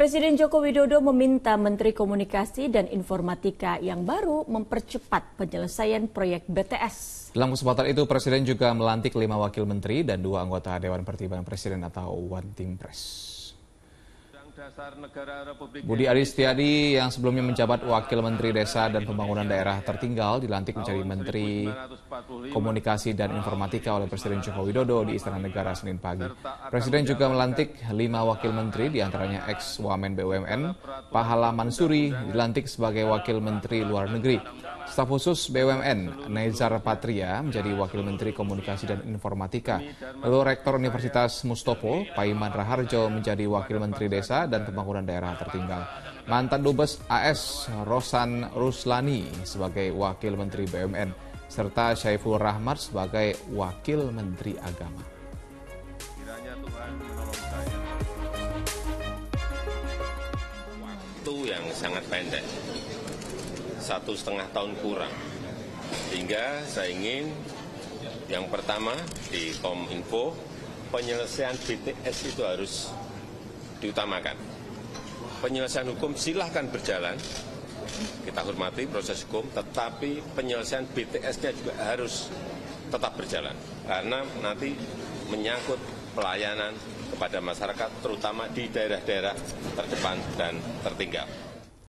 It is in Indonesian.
Presiden Joko Widodo meminta Menteri Komunikasi dan Informatika yang baru mempercepat penyelesaian proyek BTS. Dalam kesempatan itu, Presiden juga melantik lima wakil menteri dan dua anggota Dewan Pertimbangan Presiden atau One Team Press. Budi Aristiadi yang sebelumnya menjabat Wakil Menteri Desa dan Pembangunan Daerah Tertinggal dilantik menjadi Menteri Komunikasi dan Informatika oleh Presiden Joko Widodo di Istana Negara Senin pagi. Presiden juga melantik lima wakil menteri di antaranya ex-wamen BUMN, Pahala Mansuri dilantik sebagai Wakil Menteri Luar Negeri. Staf khusus BUMN, Nezar Patria, menjadi Wakil Menteri Komunikasi dan Informatika. Lalu Rektor Universitas Mustopo, Paiman Raharjo, menjadi Wakil Menteri Desa dan Pembangunan Daerah Tertinggal. Mantan Dubes AS Rosan Ruslani sebagai Wakil Menteri BUMN, serta Syaiful Rahmat sebagai Wakil Menteri Agama. Waktu yang sangat pendek satu setengah tahun kurang. Sehingga saya ingin yang pertama di Kominfo, penyelesaian BTS itu harus diutamakan. Penyelesaian hukum silahkan berjalan, kita hormati proses hukum, tetapi penyelesaian BTS-nya juga harus tetap berjalan. Karena nanti menyangkut pelayanan kepada masyarakat, terutama di daerah-daerah terdepan dan tertinggal.